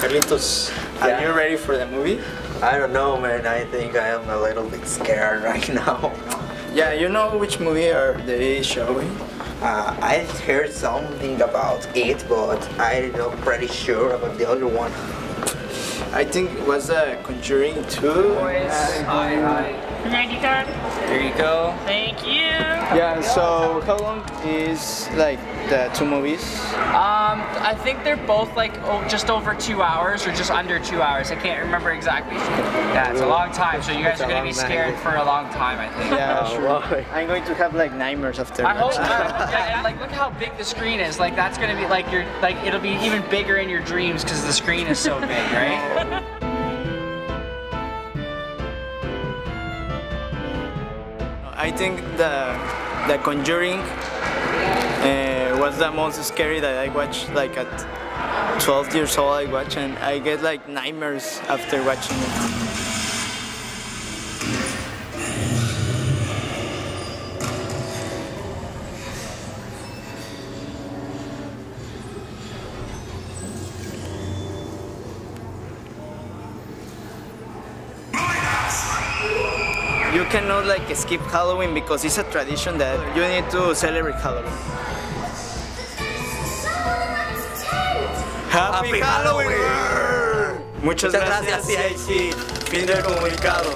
Justus, are you ready for the movie? I don't know, man. I think I am a little bit scared right now. Yeah, you know which movie are they showing? Uh, I heard something about it, but I'm not pretty sure about the other one. I think it was uh, Conjuring 2. Ready card? Here you go. Thank you. Yeah, so how long is like the two movies? Um, I think they're both like oh, just over two hours or just under two hours. I can't remember exactly. Yeah, it's a long time. So you guys are gonna be long scared for a long time, I think. Yeah, Oh, sure. I'm going to have like nightmares after I hope. watching yeah, and like look how big the screen is. Like that's gonna be like your like it'll be even bigger in your dreams because the screen is so big, right? I think the the Conjuring uh, was the most scary that I watched like at 12 years old I watched and I get like nightmares after watching it. You cannot like skip Halloween because it's a tradition that you need to celebrate Halloween. Happy, Happy Halloween. Muchas, Muchas gracias, gracias, CIC. Fin del comunicado.